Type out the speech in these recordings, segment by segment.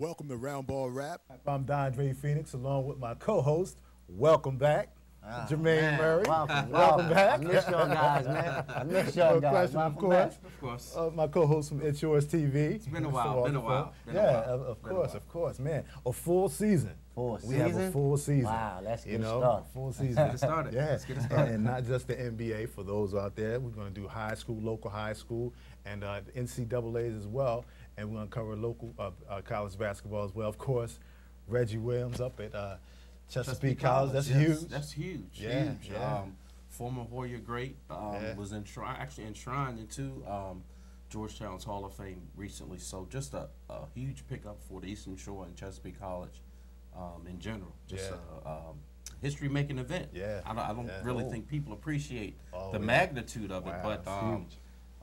Welcome to Round Ball Rap. I'm Dondre Phoenix, along with my co-host. Welcome back, Ah, Jermaine man, Murray. Welcome, welcome back. I miss y'all guys, man. I miss y'all No guys. question, of course. back. Of course. Uh, my co-host from Itz Yourz TV. It's been a while, been a while, been a yeah, while, of, of been course, of course, man. A full season. Full season. We have a full season. Wow, let's get it know, started. Full season. Get it started. Yeah, Let's get it And- started. And, not just the NBA. For those out there, we're going to do high school, local high school, and uh, NCAA's as well. And we're going to cover local uh, uh, college basketball as well. Of course, Reggie Williams up at uh, Chesapeake, College. That's yes, huge. That's huge. Yeah, huge. yeah. Um, former Warrior great um, Yeah. was enshrined, actually enshrined into um, Georgetown's Hall of Fame recently. So just a, a huge pickup for the Eastern Shore and Chesapeake College um, in general. Just Yeah. a um, history-making event. Yeah, I don't, I don't really Oh. think people appreciate Oh, the magnitude of Wow, it, but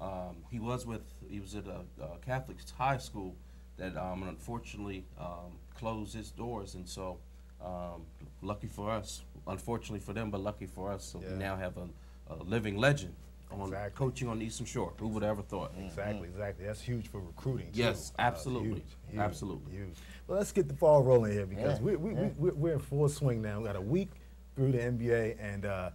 um, he was with he was at a, a Catholic high school that um, unfortunately um, closed its doors, and so um, lucky for us, unfortunately for them, but lucky for us, so Yeah. we now have a, a living legend on Exactly. coaching on the Eastern Shore. Who would have ever thought? Exactly, exactly. That's huge for recruiting. too. Yes, Uh, absolutely. huge, huge, Absolutely. Huge. Well, let's get the ball rolling here because Yeah, we, we, yeah. we, we're in full swing now. We got a week through the NBA, and uh,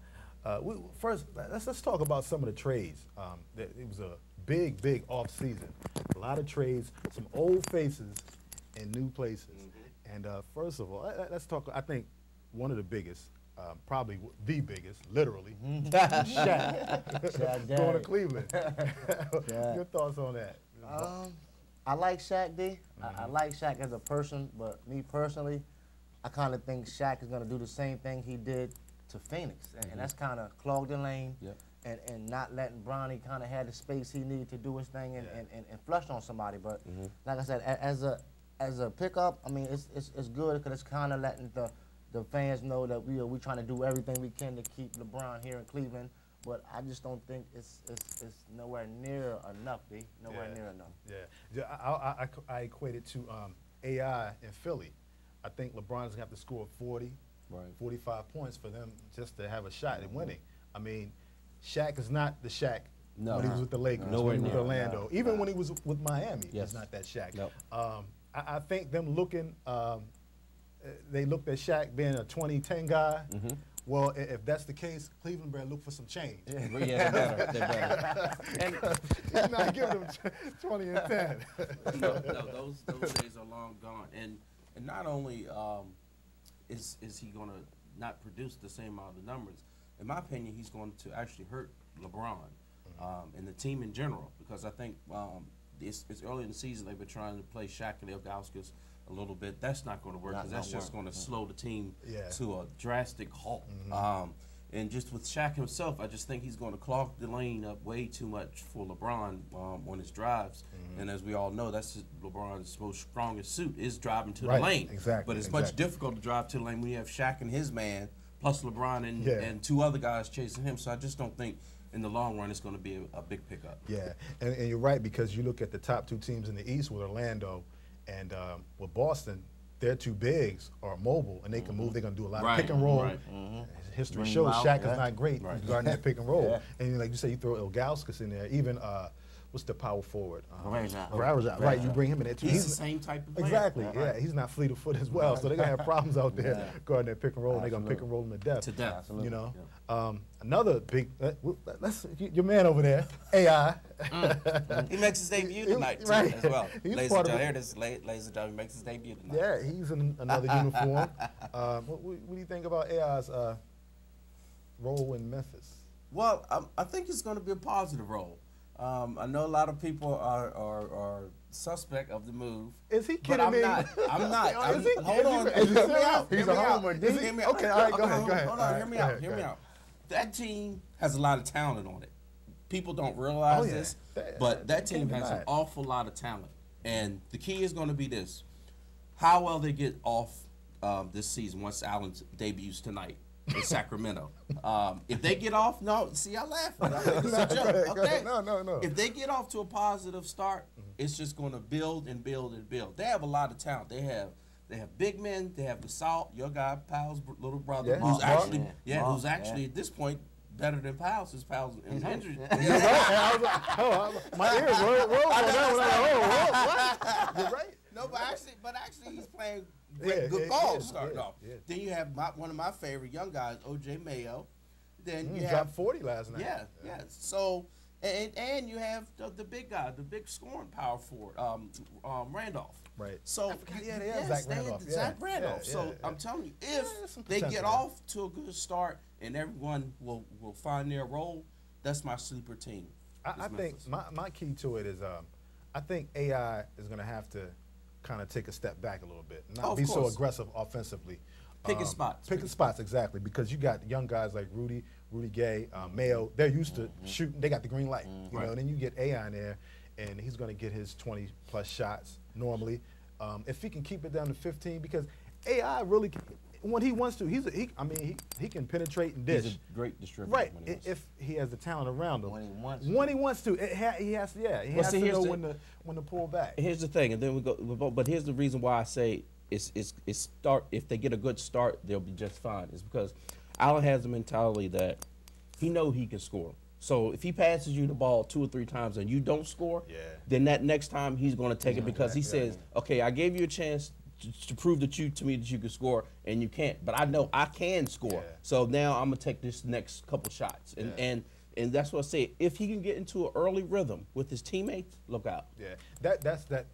uh, we, first let's let's talk about some of the trades. Um, it was a big, big off season. A lot of trades, some old faces in new places. Mm-hmm. And uh, first of all, let- let's talk. I think one of the biggest. Um, probably the biggest, literally, Shaq, Shaq going to Cleveland. Your thoughts on that? Um, I like Shaq D. I, I Mm-hmm. like Shaq as a person, but me personally, I kind of think Shaq is going to do the same thing he did to Phoenix, and, and that's kind of clogged the lane Yep. and, and not letting Bronny kind of have the space he needed to do his thing and, Yeah. and, and, and flush on somebody. But like I said, as a as a pickup, I mean, it's it's, it's good because it's kind of letting the the fans know that we are we trying to do everything we can to keep LeBron here in Cleveland. But I just don't think it's it's, it's nowhere near enough, B. Nowhere Yeah. near enough. Yeah, Yeah, I, I, I, I equate it to um, AI in Philly. I think LeBron's gonna have to score 40, Right. 45 points for them just to have a shot at winning. I mean, Shaq is not the Shaq No. when he was with the Lakers, Nowhere when he was with. Orlando, No. even when he was with Miami. Yes. He's not that Shaq. Nope. Um, I, I think them looking, um, uh, they looked at Shaq being a 2010 guy. Mm-hmm. Well, if that's the case, Cleveland better look for some change. But yeah, they're better. They're better. And He's not giving them 20 and 10. no, no, those those days are long gone. And and not only um, is is he going to not produce the same amount of numbers, in my opinion, he's going to actually hurt LeBron um, and the team in general because I think um, it's, it's early in the season they've been trying to play Shaq and Ilgauskas a little bit. That's not going to work because that's just going to slow the team Yeah. to a drastic halt. Um, and just with Shaq himself, I just think he's going to clog the lane up way too much for LeBron um, on his drives. And as we all know, that's LeBron's most strongest suit is driving to Right, the lane. exactly, But it's much difficult to drive to the lane when you have Shaq and his man, plus LeBron and, Yeah. and two other guys chasing him. So I just don't think in the long run it's going to be a, a big pickup. Yeah, and, and you're right because you look at the top two teams in the East with Orlando and um, with Boston, their two bigs are mobile and they can move. They're going to do a lot Right, of pick and roll. right. History Bring shows them Shaq yeah. is not great Right. regarding that pick and roll. Yeah. And like you say, you throw Ilgauskas in there. Even uh, what's the power forward? Um, Varejao. Varejao, Right, you bring him in there too. He's the same type of player. Exactly. Yeah, he's not fleet of foot as well, so they're gonna have problems out there Yeah. guarding that pick and roll. and They're gonna pick and roll them to death. To death. Absolutely. You know, um, another big. Uh, let's your man over there, AI. He makes his debut tonight too, right. as well. He's ladies part and gentlemen, here ladies and gentlemen, he makes his debut tonight. Yeah, he's in another uniform. Um, what, what do you think about AI's uh, role in Memphis? Well, um, I think it's going to be a positive role. Um, I know a lot of people are, are, are suspect of the move. Is he kidding I'm me? not. I'm not. Is I'm- he- hold is he- on. is he Hear me out. He's Hear a homer. Hear he? me out. Okay, all right, go ahead, Hold go ahead. Hold on. right, Hear me out. ahead, Hear me ahead. out. That team has a lot of talent on it. People don't realize Oh, yeah. this, That- but that team has an awful lot of talent. And the key is going to be this: how well they get off um, this season once Allen debuts tonight in Sacramento. Um, if they get off, no, see, I laugh. It's a joke. go ahead, go Okay. ahead. No, no, no. If they get off to a positive start, Mm-hmm. it's just going to build and build and build. They have a lot of talent. They have they have big men. They have the salt. Your guy, Pau's little brother, Yeah, who's Marc. actually Yeah, yeah, Marc, who's actually yeah. at this point better than Pau's. His Pau's in hurt. injury. Yeah. You're right. I was like, oh, I- my ears rolled roll on that one. Like, oh, whoa, what? You're right. No, but actually, but actually, he's playing Yeah, good yeah, ball yeah, starting off. Then you have my, one of my favorite young guys, OJ Mayo. Then Mm, you dropped have 40 last night. yeah, yeah. So and and you have the, the big guy, the big scoring power forward, um, um, Randolph. Right. So forgot, yeah, they yes, Zach they had Randolph, yeah, Zach Randolph. so. I'm telling you, if they get off to a good start and everyone will will find their role, that's my sleeper team. I, I think my, my key to it is um, I think AI is going to have to kind of take a step back a little bit, not Oh, of be so aggressive offensively. Picking Um, spots. Picking spots, exactly, because you got young guys like Rudy, Rudy Gay, um, Mayo. They're used to shooting. They got the green light, you know. And then you get AI in there, and he's going to get his 20 plus shots normally. Um, if he can keep it down to 15, because AI really, can, when he wants to, he's a, he. I mean, he, he can penetrate and dish. He's a great distributor. Right, when he wants. if he has the talent around him. When he wants to. When he wants to, it ha- he has to. Yeah, he Well, has see, to know the- when to when to pull back. Here's the thing, and then we go. But but here's the reason why I say it's it's it's start. If they get a good start, they'll be just fine. Is because Allen has the mentality that he know he can score. So if he passes you the ball two or three times and you don't score, Yeah. then that next time he's going to take it because he yeah, says, "Okay, I gave you a chance to, to prove that you to me that you can score, and you can't. But I know I can score. Yeah. So now I'm gonna take this next couple shots, and Yeah. and and that's what I say. If he can get into an early rhythm with his teammates, look out. Yeah, that that's that.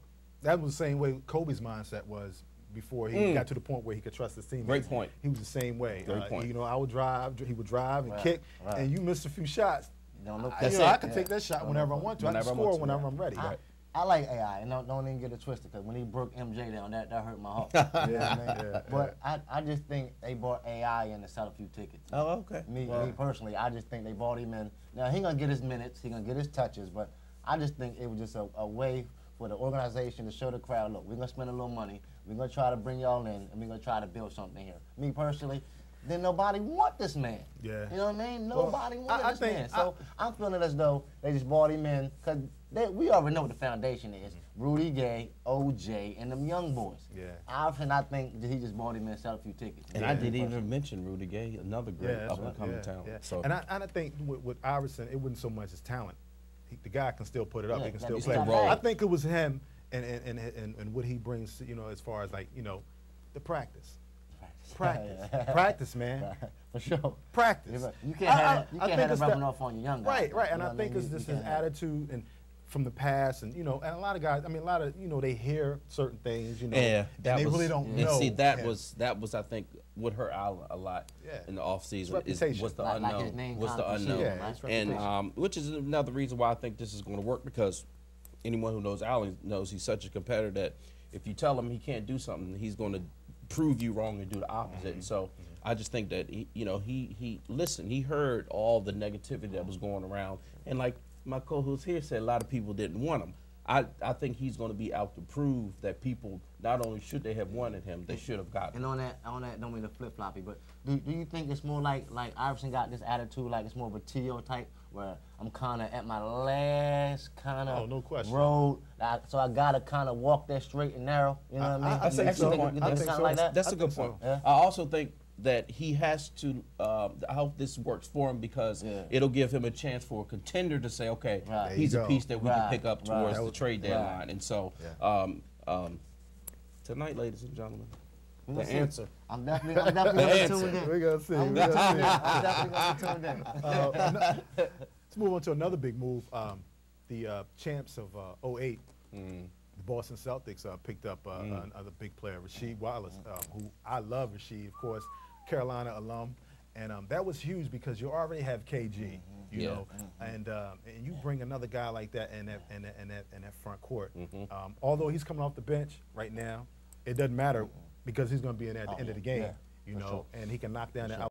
That was the same way Kobe's mindset was before he Mm. got to the point where he could trust his teammates. Great point. He was the same way. Great Uh, point. You know, I would drive. He would drive and Right, kick, right. and you missed a few shots. Don't look I, That's you know, it. I can Yeah. take that shot Don't whenever I want to. I can Whenever I score to, whenever yeah. I'm ready. I, I like AI, and don't, don't even get it twisted, because when he broke MJ down, that, that hurt my heart. What I mean? Yeah, But I, I just think they bought AI in to sell a few tickets. Oh, okay. Me, me personally, I just think they bought him in. Now he gonna get his minutes, he gonna get his touches, but I just think it was just a, a way for the organization to show the crowd, look, we're gonna spend a little money, we're gonna try to bring y'all in, and we're gonna try to build something here. Me personally, then nobody want this man. Yeah. You know what I mean? Well, Nobody wanted I- I this man. So I, am feeling as though they just bought him in because we already know what the foundation is. Rudy Gay, OJ, and them young boys. Yeah. Often I think he just bought him in, sell a few tickets. And Yeah. I didn't even mention Rudy Gay, another great Yeah, up and right. coming yeah, talent. yeah. So And I, and I think with, with Iverson, it wasn't so much his talent. He, the guy can still put it up. Yeah, he can still play. got. I think it was him and and, and, and and what he brings, you know, as far as like you know, the practice, practice, practice, man. For sure. Practice. You can't I- have I- it, you can't think have it rubbing that- off on your young guys. Right, right, You and know I what think mean? it's just you his can't have it. attitude and from the past, and you know, and a lot of guys. I mean, a lot of you know, they hear certain things, you know, yeah, and that they was, really don't and know. see, that him. was that was I think what hurt Allen a lot Yeah. in the off season. Is, was the Like- like unknown. his name was the unknown. preceded him, right? His and um, which is another reason why I think this is going to work because anyone who knows Allen knows he's such a competitor that if you tell him he can't do something, he's going to prove you wrong and do the opposite. And so I just think that he, you know he he listened. He heard all the negativity that was going around, and like my co-host here said, a lot of people didn't want him. I, I think he's going to be out to prove that people not only should they have wanted him, they should have gotten. And him. on that, on that, don't mean to flip floppy, but do, do you think it's more like like Iverson got this attitude, like it's more of a T.O. type, where I'm kind of at my last kind of Oh, no question. road, I- so I gotta kind of walk that straight and narrow. You know I- what I mean? I- I think so. think I think so. like that. That's I a good think point. so. Yeah. I also think that he has to. Uh, I hope this works for him because Yeah. it'll give him a chance for a contender to say, okay, Right. He's a piece that we Right, can pick up right. towards That the was- trade right. deadline. And so, Yeah. um, um, tonight, ladies and gentlemen, We the gonna see. answer. I'm definitely, I'm definitely The gonna answer. tune in. We're gonna see. I'm gonna see. I'm definitely gonna tune in. Uh, let's move on to another big move. Um, the uh, champs of uh, 08, Mm. the Boston Celtics, uh, picked up uh, Mm. another big player, Rasheed Wallace, um, who I love. Rasheed, of course, Carolina alum, and um, that was huge because you already have KG, you Yeah. know, and um, and you bring another guy like that in that in that in that, in that front court. Mhm. Um, although he's coming off the bench right now, it doesn't matter because he's going to be in at the Oh, end of the game, yeah, you for know, sure. and he can knock down the sure.